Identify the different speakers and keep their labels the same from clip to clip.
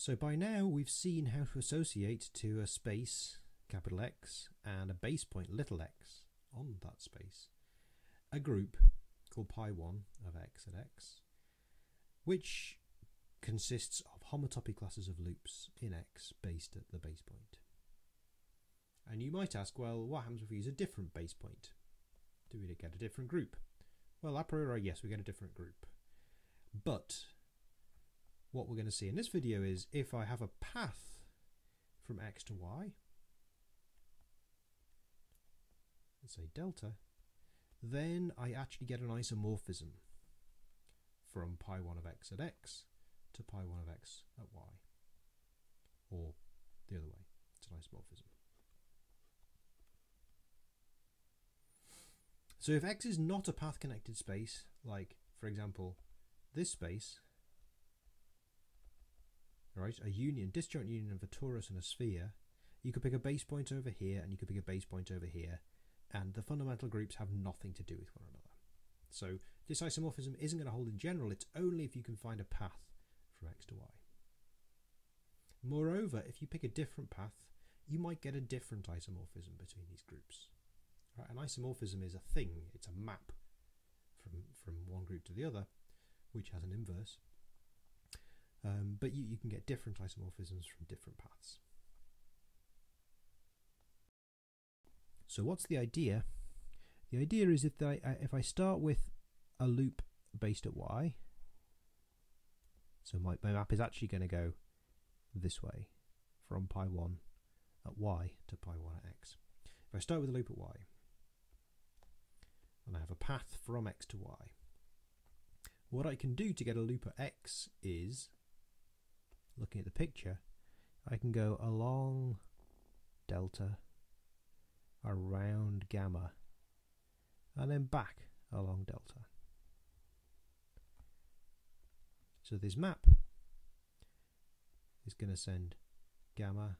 Speaker 1: So by now we've seen how to associate to a space, capital X, and a base point, little x, on that space, a group called pi1 of x at x, which consists of homotopy classes of loops in x based at the base point. And you might ask, well, what happens if we use a different base point? Do we get a different group? Well, a priori, yes, we get a different group. But what we're going to see in this video is if I have a path from x to y, let's say delta, then I actually get an isomorphism from pi 1 of x at x to pi 1 of x at y. Or the other way, it's an isomorphism. So if x is not a path connected space, like for example this space, right, a union, disjoint union of a torus and a sphere, you could pick a base point over here and you could pick a base point over here, and the fundamental groups have nothing to do with one another. So this isomorphism isn't going to hold in general, it's only if you can find a path from x to y. Moreover, if you pick a different path, you might get a different isomorphism between these groups. Right? An isomorphism is a thing, it's a map from, from one group to the other, which has an inverse. Um, but you, you can get different isomorphisms from different paths. So what's the idea? The idea is if I, if I start with a loop based at y, so my, my map is actually going to go this way from pi 1 at y to pi 1 at x. If I start with a loop at y, and I have a path from x to y, what I can do to get a loop at x is, looking at the picture, I can go along delta, around gamma, and then back along delta. So this map is going to send gamma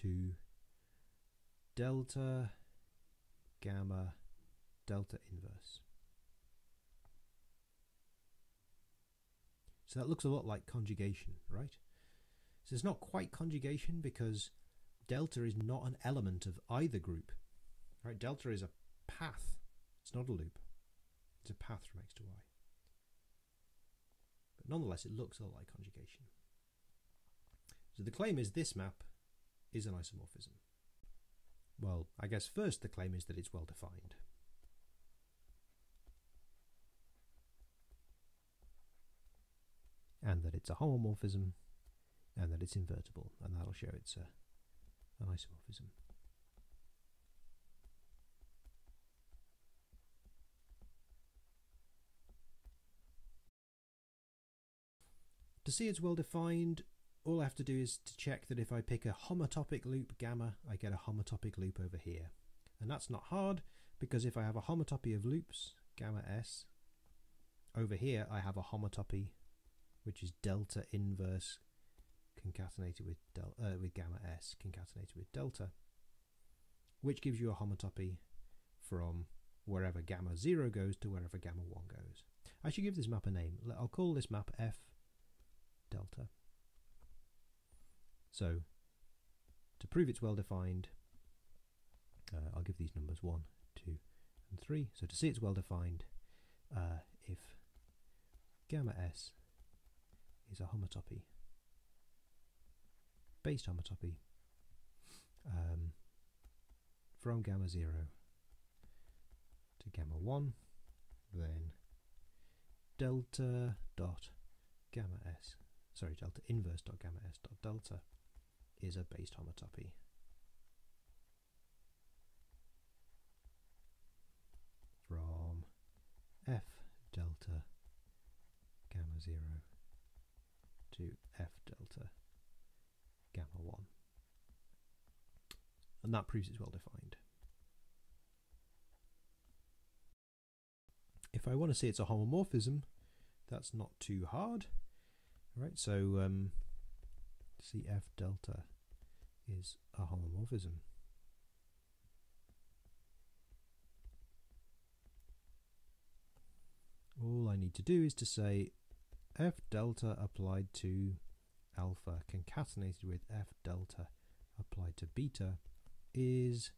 Speaker 1: to delta gamma delta inverse. So that looks a lot like conjugation, right? So it's not quite conjugation because delta is not an element of either group. Right? Delta is a path. It's not a loop. It's a path from x to y. But nonetheless, it looks a lot like conjugation. So the claim is this map is an isomorphism. Well, I guess first the claim is that it's well defined. And that it's a homomorphism and that it's invertible, and that'll show it's a, an isomorphism. To see it's well defined, all I have to do is to check that if I pick a homotopic loop gamma, I get a homotopic loop over here. And that's not hard because if I have a homotopy of loops, gamma s, over here I have a homotopy which is delta inverse concatenated with, del uh, with gamma s concatenated with delta, which gives you a homotopy from wherever gamma 0 goes to wherever gamma 1 goes. I should give this map a name. I'll call this map f delta. So, to prove it's well defined, uh, I'll give these numbers 1, 2 and 3. So to see it's well defined, uh, if gamma s is a homotopy, based homotopy, um, from gamma 0 to gamma 1, then delta dot gamma s, sorry, delta inverse dot gamma s dot delta is a based homotopy. From f delta gamma 0 to f delta gamma 1. And that proves it's well defined. If I want to say it's a homomorphism, that's not too hard. All right, so um, CF delta is a homomorphism. All I need to do is to say f delta applied to alpha concatenated with f delta applied to beta is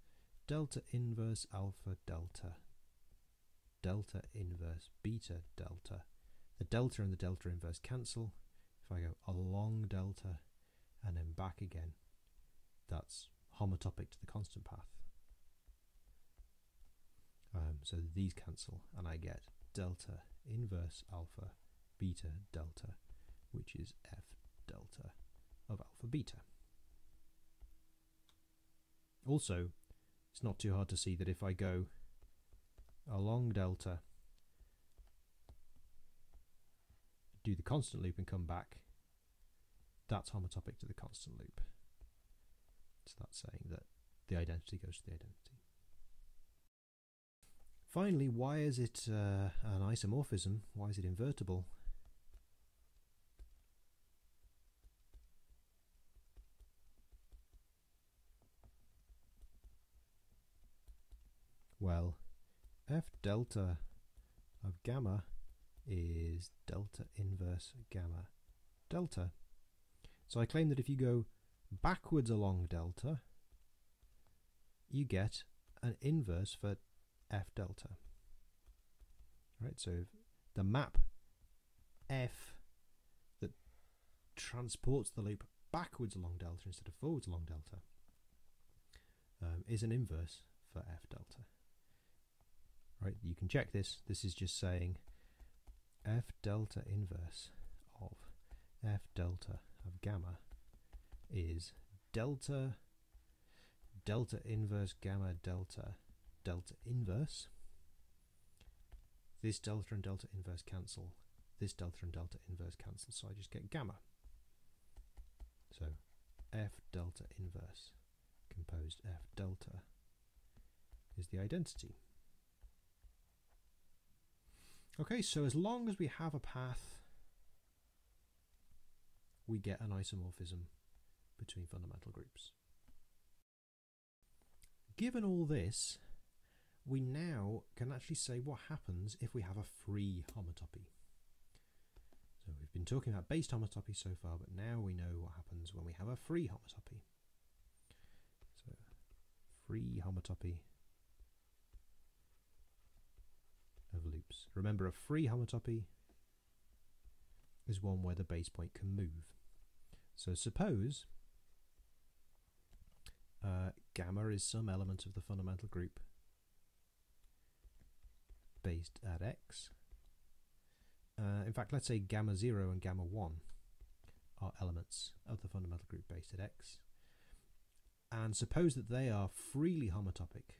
Speaker 1: delta inverse alpha delta delta inverse beta delta. The delta and the delta inverse cancel. If I go along delta and then back again, that's homotopic to the constant path. Um, so these cancel and I get delta inverse alpha beta delta, which is f delta of alpha beta. Also, it's not too hard to see that if I go along delta, do the constant loop and come back, that's homotopic to the constant loop. So that's saying that the identity goes to the identity. Finally, why is it uh, an isomorphism? Why is it invertible? Well, f delta of gamma is delta inverse gamma delta. So I claim that if you go backwards along delta, you get an inverse for f delta. Right, so the map f that transports the loop backwards along delta instead of forwards along delta um, is an inverse for f delta. Right, you can check this. This is just saying f delta inverse of f delta of gamma is delta delta inverse gamma delta delta inverse. This delta and delta inverse cancel. This delta and delta inverse cancel, so I just get gamma. So f delta inverse composed f delta is the identity. Okay, so as long as we have a path, we get an isomorphism between fundamental groups. Given all this, we now can actually say what happens if we have a free homotopy. So we've been talking about based homotopy so far, but now we know what happens when we have a free homotopy. So free homotopy of loops. Remember, a free homotopy is one where the base point can move. So suppose uh, gamma is some element of the fundamental group based at x. Uh, in fact, let's say gamma 0 and gamma 1 are elements of the fundamental group based at x. And suppose that they are freely homotopic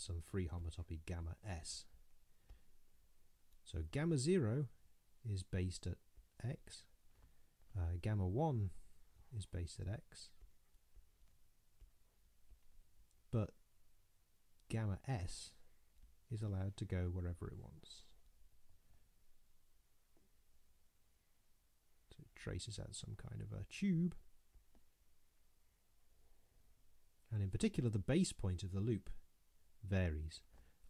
Speaker 1: some free homotopy gamma s. So gamma 0 is based at x, uh, gamma 1 is based at x, but gamma s is allowed to go wherever it wants. So it traces out some kind of a tube. And in particular, the base point of the loop varies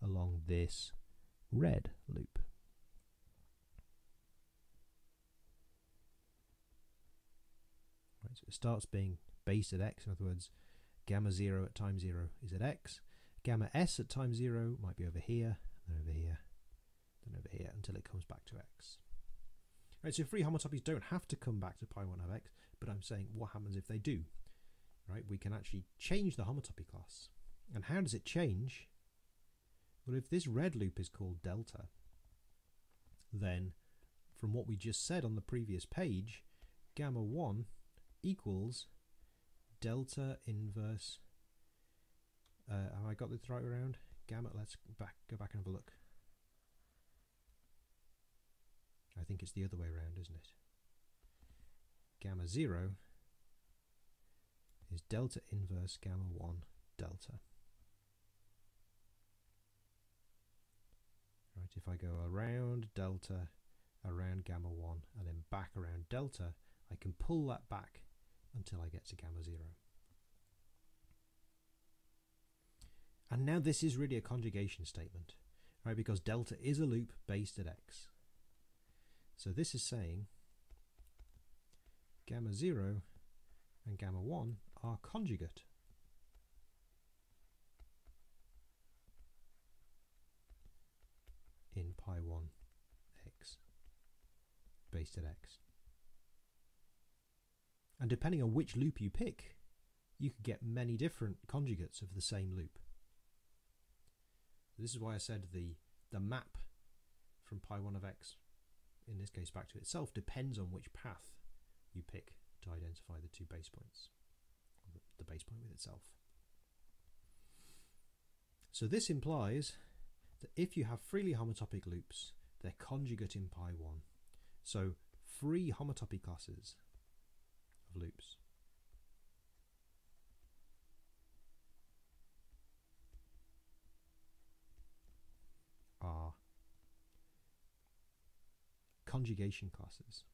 Speaker 1: along this red loop. Right, so it starts being based at x, in other words, gamma 0 at time 0 is at x, gamma s at time 0 might be over here, then over here, then over here, until it comes back to x. Right, so free homotopies don't have to come back to pi 1 of x, but I'm saying what happens if they do? Right, we can actually change the homotopy class. And how does it change? Well, if this red loop is called delta, then from what we just said on the previous page, gamma 1 equals delta inverse. Uh, have I got this right around? Gamma, let's back go back and have a look. I think it's the other way around, isn't it? Gamma 0 is delta inverse gamma 1 delta. Right, if I go around delta, around gamma 1, and then back around delta, I can pull that back until I get to gamma 0. And now this is really a conjugation statement. right? Because delta is a loop based at x. So this is saying gamma 0 and gamma 1 are conjugate. in pi 1 x based at x. And depending on which loop you pick, you could get many different conjugates of the same loop. This is why I said the, the map from pi 1 of x, in this case back to itself, depends on which path you pick to identify the two base points, the base point with itself. So this implies that if you have freely homotopic loops, they're conjugate in pi 1. So free homotopy classes of loops are conjugation classes.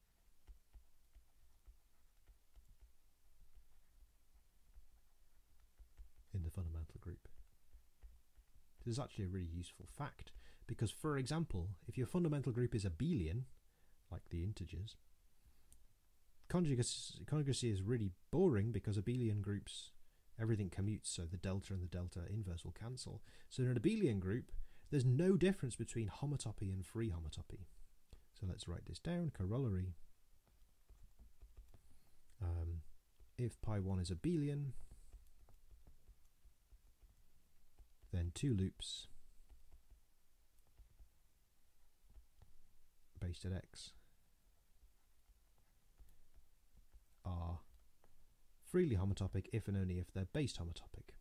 Speaker 1: in the fundamental group. This is actually a really useful fact because, for example, if your fundamental group is abelian, like the integers, conjugacy, conjugacy is really boring because abelian groups, everything commutes, so the delta and the delta inverse will cancel. So in an abelian group, there's no difference between homotopy and free homotopy. So let's write this down, corollary. Um, if pi 1 is abelian, then two loops based at x are freely homotopic if and only if they're based homotopic.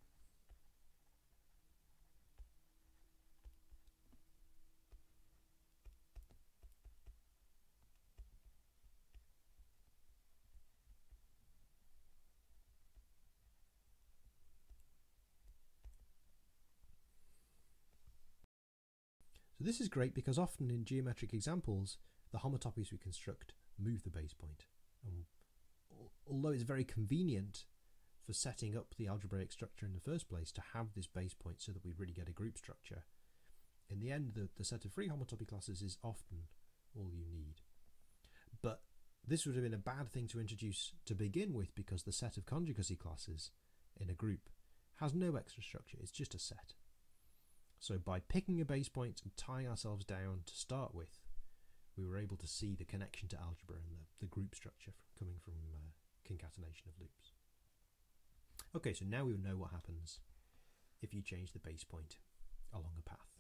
Speaker 1: So this is great because often in geometric examples, the homotopies we construct move the base point. And although it's very convenient for setting up the algebraic structure in the first place to have this base point so that we really get a group structure, in the end, the, the set of free homotopy classes is often all you need. But this would have been a bad thing to introduce to begin with because the set of conjugacy classes in a group has no extra structure, it's just a set. So by picking a base point and tying ourselves down to start with, we were able to see the connection to algebra and the, the group structure coming from uh, concatenation of loops. Okay, so now we know what happens if you change the base point along a path.